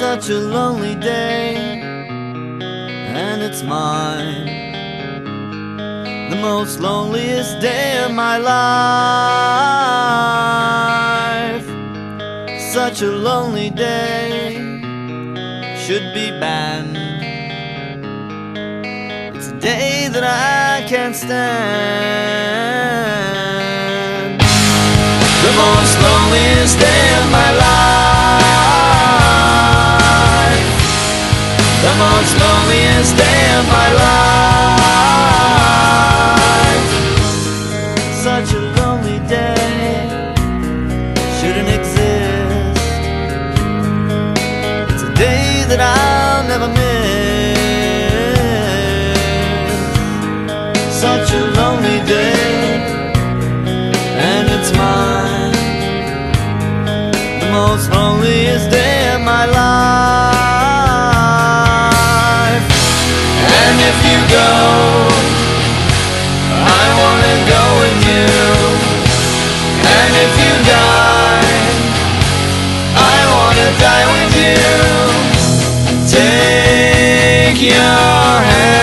such a lonely day, and it's mine. The most loneliest day of my life. Such a lonely day should be banned. It's a day that I can't stand. The most loneliest day most loneliest day of my life. Such a lonely day shouldn't exist. It's a day that I'll never miss. Such a lonely day, and it's mine. The most loneliest day of my life. Your hand.